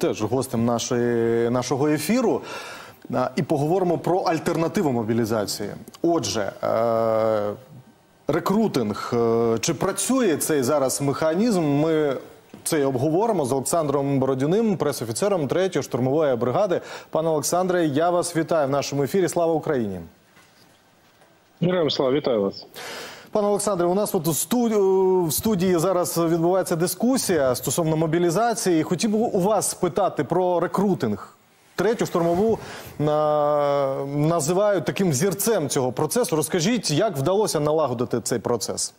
теж гостем нашої, нашого ефіру. І поговоримо про альтернативу мобілізації. Отже, е, рекрутинг. Е, Чи працює цей зараз механізм? Ми це обговоримо з Олександром Бородіним, пресофіцером 3-ї штурмової бригади. Пане Олександре, я вас вітаю в нашому ефірі. Слава Україні! Героям слава, вітаю вас. Пане Олександре, у нас от у студії, в студії зараз відбувається дискусія стосовно мобілізації. Хотів би у вас спитати про рекрутинг. Третю штурмову на... називають таким зірцем цього процесу. Розкажіть, як вдалося налагодити цей процес?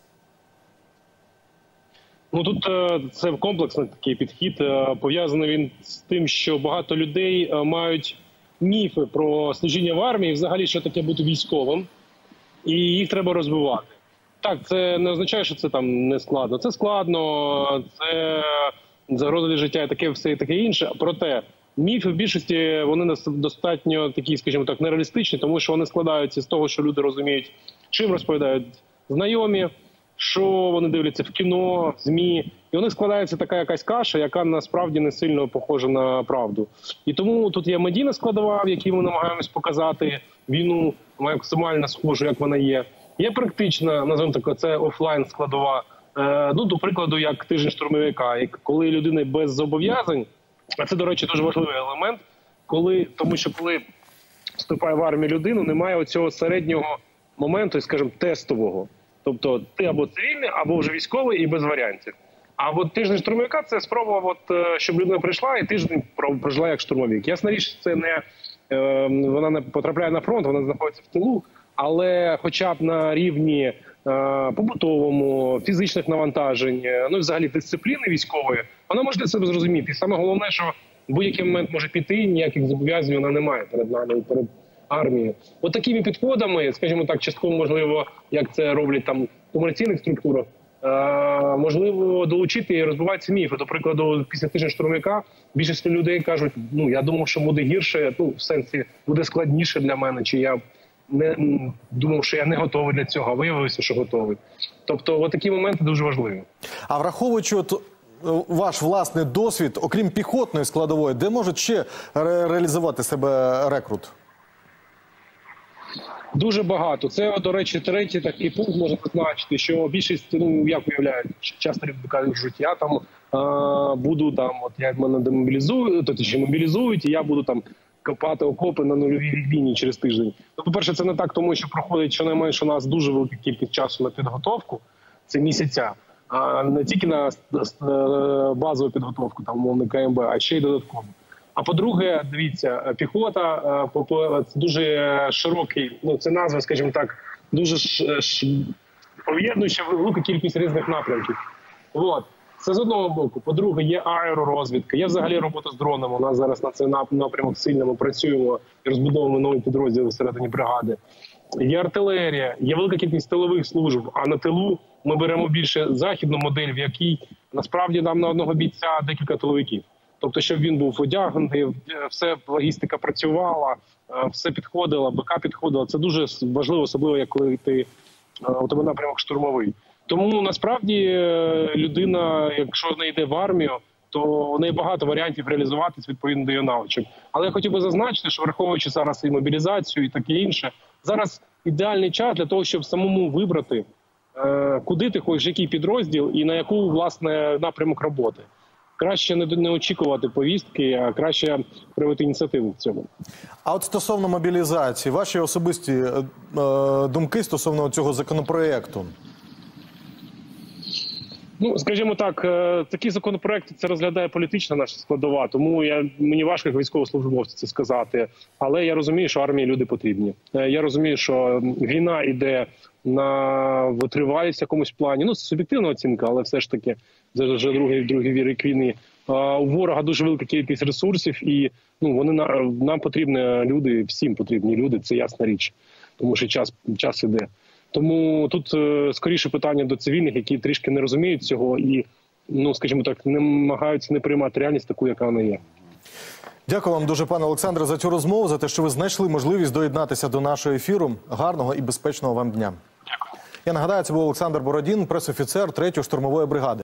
Ну тут е, це комплексний такий підхід. Е, Пов'язаний він з тим, що багато людей е, мають міфи про служіння в армії, взагалі, що таке бути військовим, і їх треба розбивати. Так, це не означає, що це там не складно. Це складно, це загроза для життя, і таке все і таке інше. Проте міфи в більшості вони достатньо такі, скажімо так, нереалістичні, тому що вони складаються з того, що люди розуміють, чим розповідають знайомі, що вони дивляться в кіно, в змі, і вони складається така якась каша, яка насправді не сильно похожа на правду. І тому тут є медійна складова, в якій ми намагаємось показати війну максимально схожу, як вона є. Є практична, називаємо так, це офлайн складова. Е, ну, до прикладу, як тиждень штурмовика, як коли людина без зобов'язань, а це, до речі, дуже важливий елемент, коли тому, що коли вступає в армію людину, немає оцього середнього моменту, скажімо, тестового. Тобто ти або цивільний, або вже військовий і без варіантів. А от тиждень штурмовика це спроба, от, е, щоб людина прийшла і тиждень про- прожила як штурмовик. Ясна річ, це не е, вона не потрапляє на фронт, вона знаходиться в тилу, але хоча б на рівні е, побутовому, фізичних навантажень, е, ну і взагалі дисципліни військової, вона може для себе зрозуміти. І саме головне, що в будь-який момент може піти, ніяких зобов'язань вона не має перед нами і перед армією. От такими підходами, скажімо так, частково можливо, як це роблять там комерційних структурах. е, Можливо, долучити і розбивати міфи. До прикладу, після тижня штурмовика більшість людей кажуть: ну я думав, що буде гірше, ну в сенсі буде складніше для мене, чи я не думав, що я не готовий для цього, а виявилося, що готовий. Тобто, от такі моменти дуже важливі. А враховуючи от, е, ваш власний досвід, окрім піхотної складової, де може ще ре- реалізувати себе рекрут? Дуже багато. Це, до речі, третій такий пункт можна зазначити, що більшість, ну як уявляють, часто люди кажуть, я там е, буду там, от як мене демобілізують, то чи мобілізують, і я буду там копати окопи на нульовій лінії через тиждень. Ну, по-перше, це не так, тому що проходить щонайменше у нас дуже велика кількість часу на підготовку, це місяця. А не тільки на базову підготовку, там умовно КМБ, а ще й додатково. А по-друге, дивіться, піхота е, по- по- це дуже широкий. Ну це назва, скажімо так, дуже ж поєднуюча велику кількість різних напрямків. От це з одного боку. По-друге, є аеророзвідка, є взагалі робота з дронами. У нас зараз на цей напрямок сильно ми працюємо і розбудовуємо нові підрозділи всередині бригади. Є артилерія, є велика кількість тилових служб. А на тилу ми беремо більше західну модель, в якій насправді нам на одного бійця декілька тиловиків. Тобто, щоб він був одягнений, все логістика працювала, е, все підходило, БК підходило. Це дуже важливо, особливо як коли ти е, у тебе напрямок штурмовий. Тому насправді е, людина, якщо не йде в армію, то у неї багато варіантів реалізуватись відповідно до її навичок. Але я хотів би зазначити, що враховуючи зараз і мобілізацію, і таке інше, зараз ідеальний час для того, щоб самому вибрати, е, куди ти хочеш, який підрозділ і на яку власне напрямок роботи. Краще не, очікувати повістки, а краще проявити ініціативу в цьому. А от стосовно мобілізації, ваші особисті е, е, думки стосовно цього законопроекту? Ну, скажімо так, е, такі законопроекти це розглядає політична наша складова. Тому я мені важко як військовослужбовцю це сказати. Але я розумію, що армії люди потрібні. Е, Я розумію, що війна йде на витривалість в якомусь плані. Ну, це суб'єктивна оцінка, але все ж таки це вже другий другий рік війни. У ворога дуже велика кількість ресурсів, і ну вони на нам потрібні люди, всім потрібні люди. Це ясна річ, тому що час час іде. Тому тут е, скоріше питання до цивільних, які трішки не розуміють цього і, ну скажімо так, не намагаються не приймати реальність таку, яка вона є. Дякую вам дуже, пане Олександре, за цю розмову, за те, що ви знайшли можливість доєднатися до нашого ефіру. Гарного і безпечного вам дня. Дякую. Я нагадаю, це був Олександр Бородін, пресофіцер 3-ї штурмової бригади.